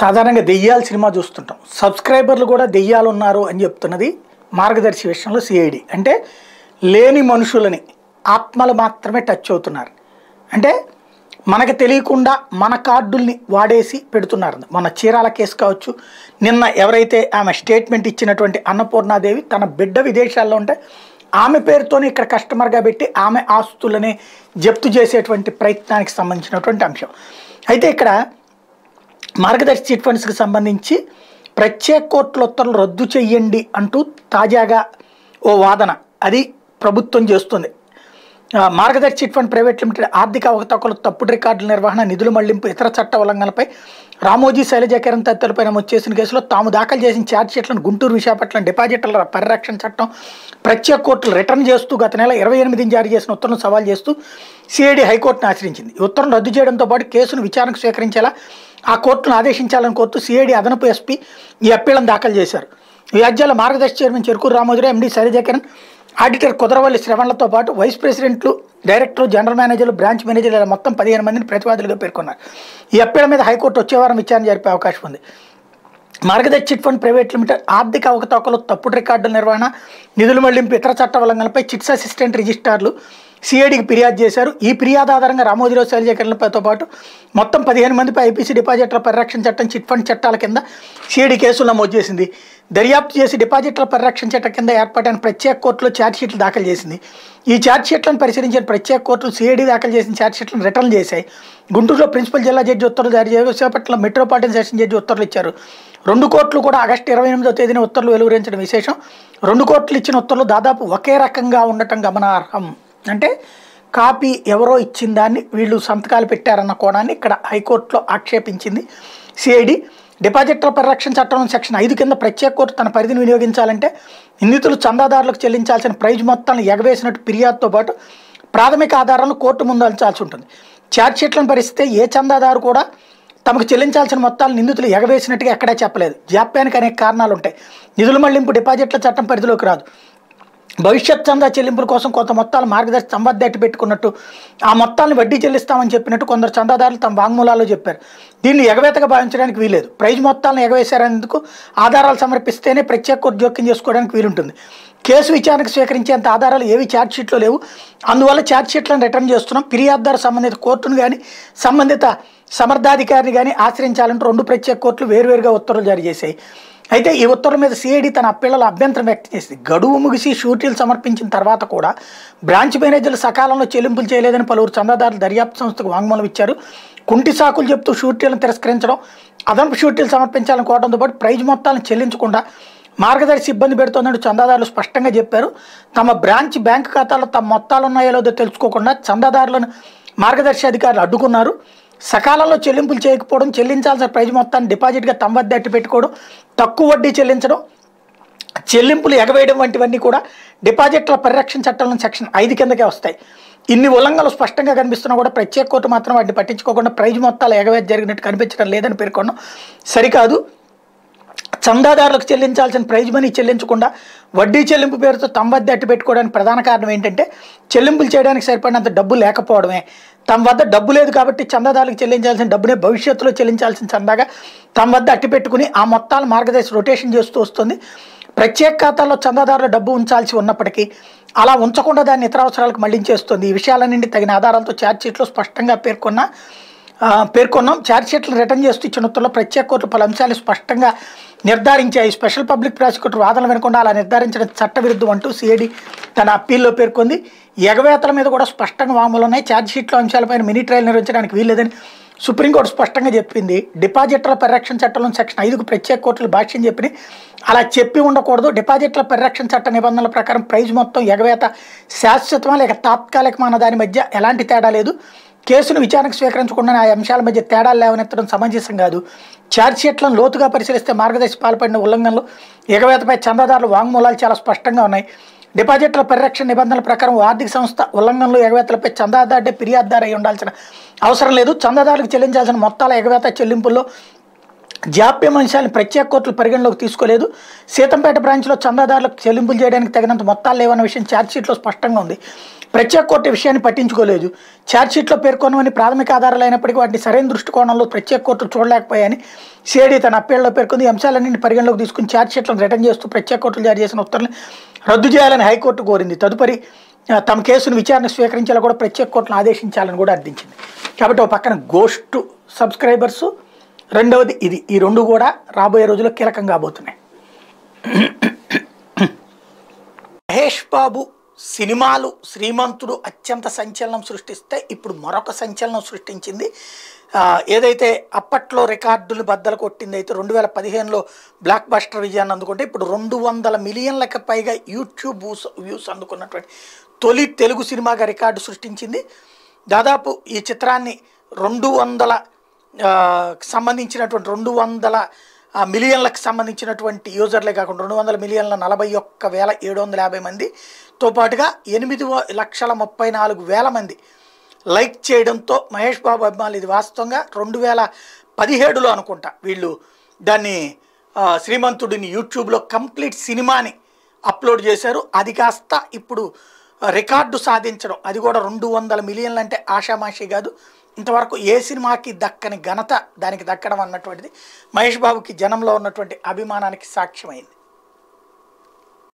సాధారణంగా దెయ్యాల సినిమా చూస్తుంటాం. సబ్స్క్రైబర్లు కూడా దెయ్యాలు ఉన్నారు అని చెప్తున్నది మార్గదర్శి విషయంలో సిఐడి అంటే లేని మనుషులని ఆత్మలు మాత్రమే టచ్ అవుతున్నారు. అంటే మనకు తెలియకుండా మన కార్డుల్ని వాడేసి పెడుతున్నారు. మన చీరాల కేసు కావచ్చు నిన్న ఎవరైతే ఆమె స్టేట్మెంట్ ఇచ్చినటువంటి అన్నపూర్ణాదేవి తన బిడ్డ విదేశాల్లో ఉంటే ఆమె పేరుతోనే ఇక్కడ కస్టమర్గా పెట్టి ఆమె ఆస్తులని జప్తు చేసేటువంటి ప్రయత్నానికి సంబంధించినటువంటి అంశం. అయితే ఇక్కడ మార్గదర్శి చిట్ ఫండ్స్కి సంబంధించి ప్రత్యేక కోర్టుల ఉత్తర్వులు రద్దు చెయ్యండి అంటూ తాజాగా ఓ వాదన. అది ప్రభుత్వం చేస్తుంది. మార్గదర్శి చిట్ ఫండ్ ప్రైవేట్ లిమిటెడ్ ఆర్థిక అవకతవకలు తప్పుడు రికార్డుల నిర్వహణ నిధుల మళ్ళింపు ఇతర చట్ట ఉల్లంఘనలపై రామోజీ శైలజ కిరణ్ తదితరులపై నమోదు చేసిన కేసులో తాము దాఖలు చేసిన ఛార్జ్షీట్లను గుంటూరు విశాఖపట్నం డిపాజిటర్ల పరిరక్షణ చట్టం ప్రత్యేక కోర్టులు రిటర్న్ చేస్తూ గత నెల ఇరవై ఎనిమిదిని జారీ చేసిన ఉత్తర్వులను సవాల్ చేస్తూ సిఐడి హైకోర్టును ఆశ్రయించింది. ఈ ఉత్తర్వులు రద్దు చేయడంతో పాటు కేసును విచారణకు స్వీకరించేలా ఆ కోర్టును ఆదేశించాలని కోరుతూ సిఐడి అదనపు ఎస్పీ ఈ అప్పీలను దాఖలు చేశారు. ఈ వ్యాజ్యాల Margadarsi chairman Cherukuri Ramoji Rao MD Sailaja Kiran auditor Kudaravalli శ్రవణలతో పాటు వైస్ ప్రెసిడెంట్లు డైరెక్టర్ జనరల్ మేనేజర్లు బ్రాంచ్ మేనేజర్లు ఇలా మొత్తం పదిహేను మందిని ప్రతివాదులుగా పేర్కొన్నారు. ఈ అప్పీల మీద హైకోర్టు వచ్చే వారం విచారణ జరిపే అవకాశం ఉంది. మార్గదర్శి చిట్ ఫండ్ ప్రైవేట్ లిమిటెడ్ ఆర్థిక అవకతవకలు తప్పుడు రికార్డుల నిర్వహణ నిధుల మళ్ళింపు ఇతర చట్ట ఉల్లంఘనలపై చిట్స్ అసిస్టెంట్ రిజిస్ట్రార్లు సిఐడికి ఫిర్యాదు చేశారు. ఈ ఫిర్యాదు ఆధారంగా రామోజీరావు శైలజకరణలతో పాటు మొత్తం పదిహేను మందిపై ఐపీసీ డిపాజిటర్ల పరిరక్షణ చట్టం చిట్ ఫండ్ చట్టాల కింద సిఐడి కేసులు నమోదు చేసింది. దర్యాప్తు చేసి డిపాజిటర్ల పరిరక్షణ చట్టం కింద ఏర్పాటైన ప్రత్యేక కోర్టులో ఛార్జ్షీట్లు దాఖలు చేసింది. ఈ ఛార్జ్షీట్లను పరిశీలించిన ప్రత్యేక కోర్టులు సిఐడి దాఖలు చేసిన ఛార్జ్షీట్లను రిటర్న్ చేశాయి. గుంటూరులో ప్రిన్సిపల్ జిల్లా జడ్జి ఉత్తర్వులు జారీ చేయగా విశాఖపట్నంలో మెట్రోపాలిటన్ సెషన్ జడ్జి ఉత్తర్వులు ఇచ్చారు. రెండు కోర్టులు కూడా ఆగస్టు ఇరవై ఎనిమిదో తేదీన ఉత్తర్వులు వెలువరించడం విశేషం. రెండు కోర్టులు ఇచ్చిన ఉత్తర్వులు దాదాపు ఒకే రకంగా ఉండటం గమనార్హం. అంటే కాపీ ఎవరో ఇచ్చిన దాన్ని వీళ్ళు సంతకాలు పెట్టారన్న కోణాన్ని ఇక్కడ హైకోర్టులో ఆక్షేపించింది. సిఐడి డిపాజిటర్ల పరిరక్షణ చట్టం సెక్షన్ ఐదు కింద ప్రత్యేక కోర్టు తన పరిధిని వినియోగించాలంటే నిందితులు చందాదారులకు చెల్లించాల్సిన ప్రైజ్ మొత్తాలను ఎగవేసినట్టు ఫిర్యాదుతో పాటు ప్రాథమిక ఆధారాలను కోర్టు ముందు ఉంచాల్సి ఉంటుంది. ఛార్జ్షీట్లను పరిస్థితే ఏ చందాదారు కూడా తమకు చెల్లించాల్సిన మొత్తాలు నిందితులు ఎగవేసినట్టుగా ఎక్కడా చెప్పలేదు. జాప్యానికి అనేక కారణాలు ఉంటాయి నిధుల మళ్ళింపు డిపాజిట్ల చట్టం పరిధిలోకి రాదు. భవిష్యత్ చందా చెల్లింపుల కోసం కొంత మొత్తాలు మార్గదర్శి సంబద్ధి పెట్టుకున్నట్టు ఆ మొత్తాలను వడ్డీ చెల్లిస్తామని చెప్పినట్టు కొందరు చందాదారులు తమ వాంగ్మూలాల్లో చెప్పారు. దీన్ని ఎగవేతగా భావించడానికి వీలేదు ప్రైజ్ మొత్తాలను ఎగవేశారనేందుకు ఆధారాలు సమర్పిస్తేనే ప్రత్యేక కోర్టు జోక్యం చేసుకోవడానికి వీలుంటుంది. కేసు విచారణకు స్వీకరించేంత ఆధారాలు ఏవి ఛార్జ్షీట్లో లేవు. అందువల్ల ఛార్జ్షీట్లను రిటర్న్ చేస్తున్నాం. ఫిర్యాదుదారు సంబంధిత కోర్టును కానీ సంబంధిత సమర్థాధికారిని కానీ ఆశ్రయించాలంటూ రెండు ప్రత్యేక కోర్టులు వేరువేరుగా ఉత్తర్వులు జారీ చేశాయి. అయితే ఈ ఉత్తర్వుల మీద సిఐడి తన అప్పీళ్ళలో అభ్యంతరం వ్యక్తం చేసింది. గడువు ముగిసి షూటీలు సమర్పించిన తర్వాత కూడా బ్రాంచ్ మేనేజర్లు సకాలంలో చెల్లింపులు చేయలేదని పలువురు చందాదారులు దర్యాప్తు సంస్థకు వాంగ్మూలం ఇచ్చారు. కుంటి సాకులు చెప్తూ షూటీలను తిరస్కరించడం అదనపు షూటీలు సమర్పించాలని కోవడంతో పాటు ప్రైజ్ మొత్తాలను చెల్లించకుండా మార్గదర్శి ఇబ్బంది పెడుతోందని చందాదారులు స్పష్టంగా చెప్పారు. తమ బ్రాంచ్ బ్యాంక్ ఖాతాలో తమ మొత్తాలు ఉన్నాయో లేదో తెలుసుకోకుండా చందాదారులను మార్గదర్శి అధికారులు అడ్డుకున్నారు. సకాలంలో చెల్లింపులు చేయకపోవడం చెల్లించాల్సిన ప్రైజ్ మొత్తాన్ని డిపాజిట్గా తమ వద్ద అట్టి పెట్టుకోవడం తక్కువ వడ్డీ చెల్లించడం చెల్లింపులు ఎగవేయడం వంటివన్నీ కూడా డిపాజిట్ల పరిరక్షణ చట్టంలో సెక్షన్ ఐదు కిందకే వస్తాయి. ఇన్ని ఉల్లంఘనలు స్పష్టంగా కనిపిస్తున్నా కూడా ప్రత్యేక కోర్టు మాత్రం వాటిని పట్టించుకోకుండా ప్రైజ్ మొత్తాలు ఎగవేత జరిగినట్టు కనిపించడం లేదని పేర్కొన్నాం. సరికాదు. చందాదారులకు చెల్లించాల్సిన ప్రైజ్ మనీ చెల్లించకుండా వడ్డీ చెల్లింపు పేరుతో తమ వద్ద అట్టి పెట్టుకోవడానికి ప్రధాన కారణం ఏంటంటే చెల్లింపులు చేయడానికి సరిపడినంత డబ్బు లేకపోవడమే. తమ వద్ద డబ్బు లేదు కాబట్టి చందాదారులకు చెల్లించాల్సిన డబ్బునే భవిష్యత్తులో చెల్లించాల్సిన చందాగా తమ వద్ద అట్టి పెట్టుకుని ఆ మొత్తాలు మార్గదర్శి రొటేషన్ చేస్తూ వస్తుంది. ప్రత్యేక ఖాతాల్లో చందాదారుల డబ్బు ఉంచాల్సి ఉన్నప్పటికీ అలా ఉంచకుండా దాన్ని ఇతర అవసరాలకు మళ్ళించేస్తుంది. ఈ విషయాలన్నింటి తగిన ఆధారాలతో ఛార్జ్షీట్లో స్పష్టంగా పేర్కొన్న పేర్కొన్నాం. ఛార్జ్షీట్లు రిటర్న్ చేస్తూ ఇచ్చిన ఉత్తర్వులో ప్రత్యేక కోర్టు పలు అంశాలు స్పష్టంగా నిర్ధారించాయి. స్పెషల్ పబ్లిక్ ప్రాసిక్యూటర్ వాదన వినకుండా అలా నిర్ధారించడం చట్టవిరుద్ధం అంటూ సిఐడి తన అప్పీల్లో పేర్కొంది. ఎగవేతల మీద కూడా స్పష్టంగా వాములు ఉన్నాయి. ఛార్జ్షీట్ల అంశాలపైన మినీ ట్రయల్ నిర్వహించడానికి వీల్లేదని సుప్రీంకోర్టు స్పష్టంగా చెప్పింది. డిపాజిటర్ల పరిరక్షణ చట్టంలో సెక్షన్ ఐదుకు ప్రత్యేక కోర్టులు భాష్యం చెప్పి అలా చెప్పి ఉండకూడదు. డిపాజిట్ల పరిరక్షణ చట్ట నిబంధనల ప్రకారం ప్రైజ్ మొత్తం ఎగవేత శాశ్వతమా లేక తాత్కాలికమా అన్న దాని మధ్య ఎలాంటి తేడా లేదు. కేసును విచారణకు స్వీకరించకుండా ఆ అంశాల మధ్య తేడాలు లేవనెత్తడం సమంజసం కాదు. ఛార్జ్షీట్లను లోతుగా పరిశీలిస్తే మార్గదర్శి పాల్పడిన ఉల్లంఘనలు ఎగవేతపై చందాదారులు వాంగ్మూలాలు చాలా స్పష్టంగా ఉన్నాయి. డిపాజిట్ల పరిరక్షణ నిబంధనల ప్రకారం ఆర్థిక సంస్థ ఉల్లంఘనలు ఎగవేతలపై చందాదారుడే ఫిర్యాదుదారు అయి ఉండాల్సిన అవసరం లేదు. చందాదారులకు చెల్లించాల్సిన మొత్తాల ఎగవేత చెల్లింపుల్లో జాప్యం అంశాలను ప్రత్యేక కోర్టులు పరిగణలోకి తీసుకోలేదు. సీతంపేట బ్రాంచ్లో చందాదారులకు చెల్లింపులు చేయడానికి తగినంత మొత్తాలు లేవన్న విషయం ఛార్జ్షీట్లో స్పష్టంగా ఉంది. ప్రత్యేక కోర్టు విషయాన్ని పట్టించుకోలేదు. ఛార్జ్షీట్లో పేర్కొనమని ప్రాథమిక ఆధారాలు అయినప్పటికీ వాటిని సరైన దృష్టికోణంలో ప్రత్యేక కోర్టు చూడలేకపోయాయని సిఐడి తన అప్పీళ్ళలో పేర్కొంది. అంశాలన్నింటిని పరిగణలోకి తీసుకుని ఛార్జ్షీట్లను రిటర్న్ చేస్తూ ప్రత్యేక కోర్టులు జారీ చేసిన ఉత్తర్వులను రద్దు చేయాలని హైకోర్టు కోరింది. తదుపరి తమ కేసును విచారణ స్వీకరించేలా కూడా ప్రత్యేక కోర్టును ఆదేశించాలని కూడా అర్థించింది. కాబట్టి ఒక పక్కన గోష్టు సబ్స్క్రైబర్స్ రెండవది ఇది. ఈ రెండు కూడా రాబోయే రోజుల్లో కీలకం కాబోతున్నాయి. మహేష్ బాబు సినిమాలు శ్రీమంతుడు అత్యంత సంచలనం సృష్టిస్తే ఇప్పుడు మరొక సంచలనం సృష్టించింది. ఏదైతే అప్పట్లో రికార్డులు బద్దలు కొట్టింది అయితే రెండు వేల పదిహేనులో బ్లాక్ బస్టర్ విజయాన్ని అందుకుంటే ఇప్పుడు రెండు వందల మిలియన్లకు పైగా యూట్యూబ్ వ్యూస్ వ్యూస్ అందుకున్నటువంటి తొలి తెలుగు సినిమాగా రికార్డు సృష్టించింది. దాదాపు ఈ చిత్రాన్ని రెండు వందల సంబంధించినటువంటి రెండు వందల మిలియన్లకు సంబంధించినటువంటి యూజర్లే కాకుండా రెండు వందల మిలియన్ల నలభై ఒక్క వేల ఏడు వందల యాభై మంది తో పాటుగా ఎనిమిది లక్షల ముప్పై నాలుగు వేల మంది లైక్ చేయడంతో మహేష్ బాబు అభిమానులు ఇది వాస్తవంగా రెండు వేల పదిహేడులో అనుకుంటా. వీళ్ళు దాన్ని శ్రీమంతుడిని యూట్యూబ్లో కంప్లీట్ సినిమాని అప్లోడ్ చేశారు. అది కాస్త ఇప్పుడు రికార్డు సాధించడం. అది కూడా రెండు వందల మిలియన్లు అంటే ఆషామాషి కాదు. ఇంతవరకు ఏ సినిమాకి దక్కని ఘనత దానికి దక్కడం అన్నటువంటిది మహేష్ బాబుకి జనంలో ఉన్నటువంటి అభిమానానికి సాక్ష్యమైంది.